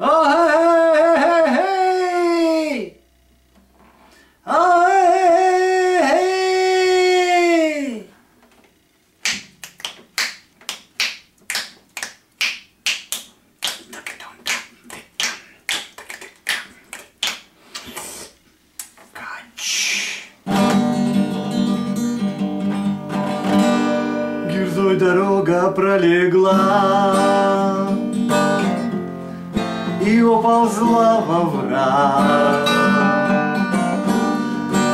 Ой! Кач. Гирзой дорога пролегла И уползла во враг.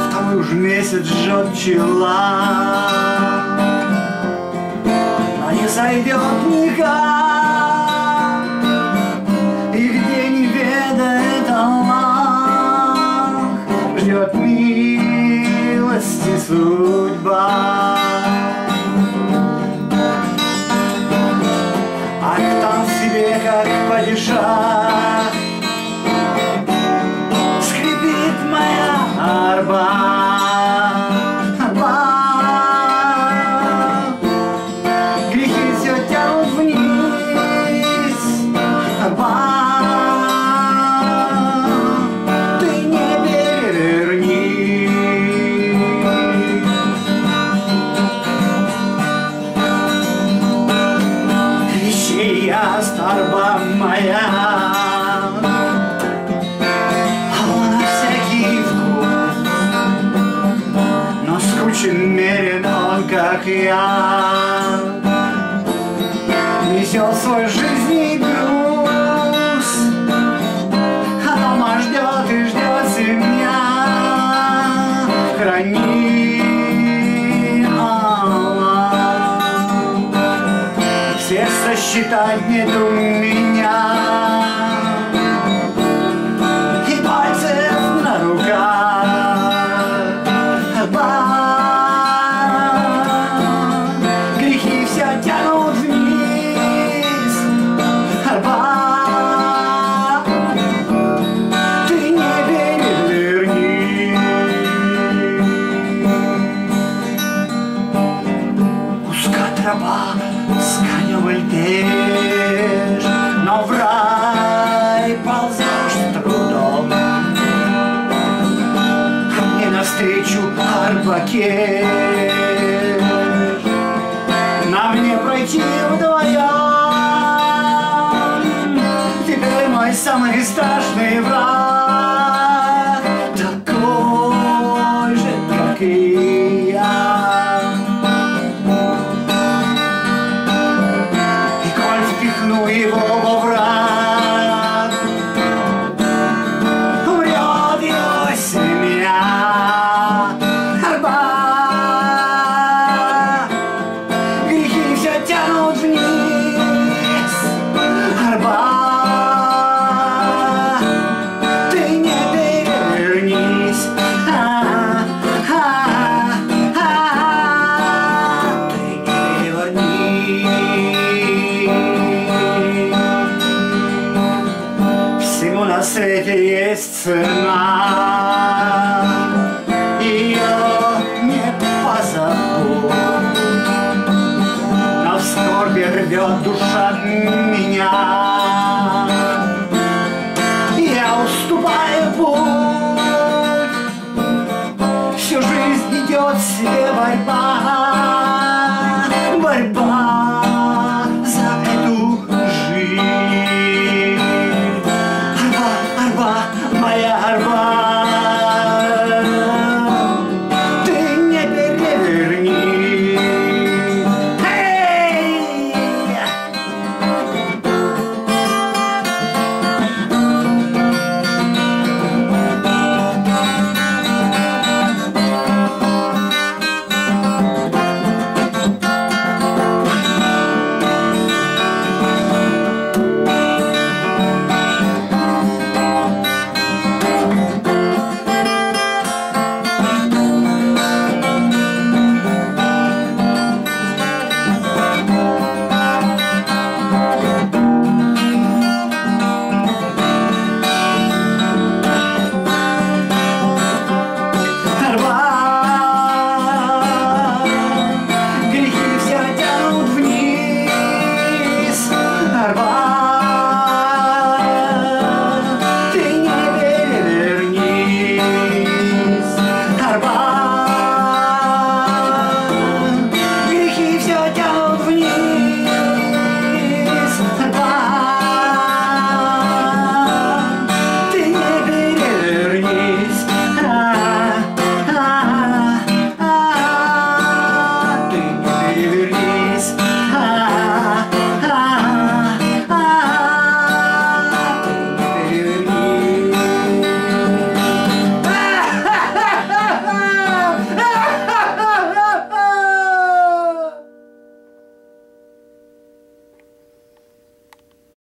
Второй уж месяц жжет пчела Но не сойдет никак. И где не ведает милости судьба моя. А на всякий вкус Но скучен мерен он, как я. Несет свой жизненный сосчитать нету меня арбаке Нам не пройти вдвоем. Теперь мой самый страшный враг цена. Ее не позовут На скорби рвет душа меня. Я уступаю путь. Всю жизнь идет себе борьба.